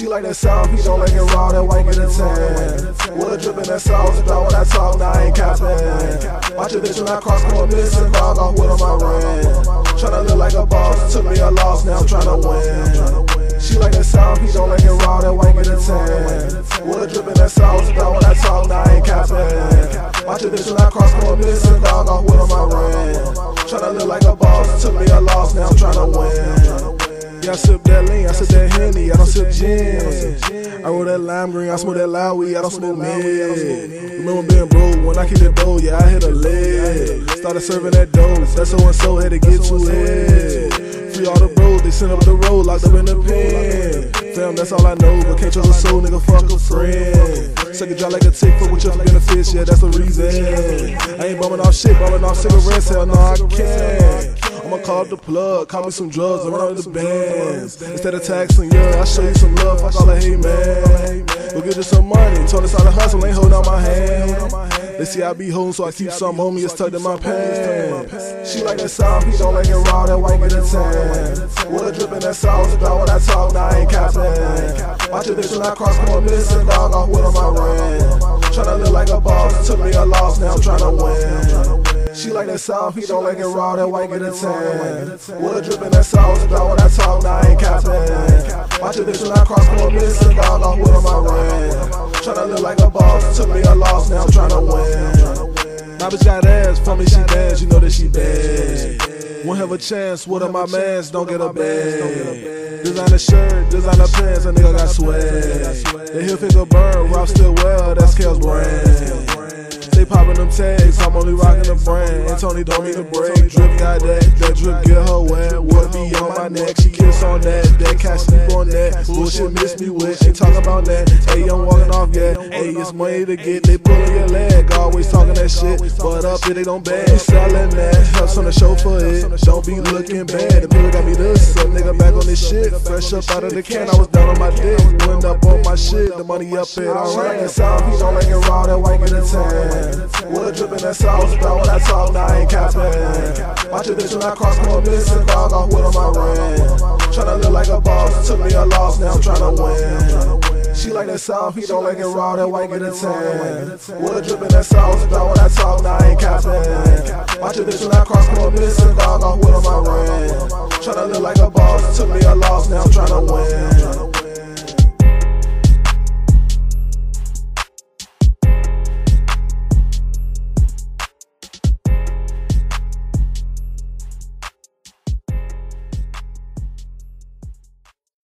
She like that sound, he don't like it raw, that white get a tan. Wood dripping that sauce, dog when I talk, now I ain't capping. Watch a bitch when I cross, come missing, dog off with on my ring. Tryna look like a boss, took me a loss, now I'm tryna win. She like that sound, he don't like it raw, that white get a tan. That sauce, when I talk, now I ain't a bitch when I cross, come missing, dog off with my ring. Tryna look like a boss, took me a loss, now I'm tryna win. Yeah, I sip that lean, I sip that henny, I don't sip gin. I roll that lime green, I smoke that loud weed, I don't smoke mid. Remember being broke when I keep that dough, yeah, I hit a lid. Started serving that dough, that so and so had to get to it. Free all the bros, they sent up the road, locked up in the pen. Fam, that's all I know, but can't trust a soul, nigga, fuck a Suck a jaw like a tick, fuck with your benefits, yeah, that's the reason. I ain't bumming off shit, bumming off cigarettes, hell no, I can't. I'ma call up the plug, call me some drugs, and run out the bands. Instead of taxing, yeah, I show you some love, fuck all the hate, man. Go get you some money, told us how to hustle, ain't holding out my hand. They see I be home, so I keep some me, it's tucked in my pants. She like that sound, he don't like it raw, that white get a tan. Water dripping that sauce, dog when I a bitch when I cross, come on, missing, dog, off with on my ring. Tryna look like a boss, took me a loss, now I'm tryna win. She like that sound, he don't like it raw, that white get a tan. Water dripping that sauce, dog when I talk, now I ain't capping. Watch a bitch when I cross, come on, missing, dog, off with on my ring. Tryna look like a boss, took me a loss, now I'm tryna win. My bitch got ass, for me she dance, you know that she bad. Won't have a chance, one of my mans don't get a bag. a shirt, design a pants, a nigga got swag. The heel finger burn, Rob still well, that's Kale's brand. They popping them tags, I'm only rocking the brand. And Tony don't mean to break. Drip got that, that drip get her wet. Water be on my neck, she kiss on that. That cat sleep on that. Bullshit miss me with, ain't talk about that. Hey, I'm walking off yet. Hey, it's money to get, they pulling your leg. Always talking that shit, but up here they don't. You selling that, helps on the show for it. Don't be looking bad. The people got me this, a nigga back on this shit. Fresh up out of the can, I was down on my dick. Went up on my shit, the money up it, alright. Sound, he don't like it raw, that white get a tan. Water dripping that sauce, dog when I talk, now I ain't capping. Watch a bitch when I cross, come on, missing, dog off with on my ring. Tryna look like a boss, took me a loss, now I'm tryna win. She like that sound, he don't like it raw, that white get a tan. Water dripping that sauce, dog when I talk, now I ain't capping. Watch a bitch when I cross, come on, missing, dog off with on my ring. Tryna look like a boss, took me a loss, now I'm tryna win.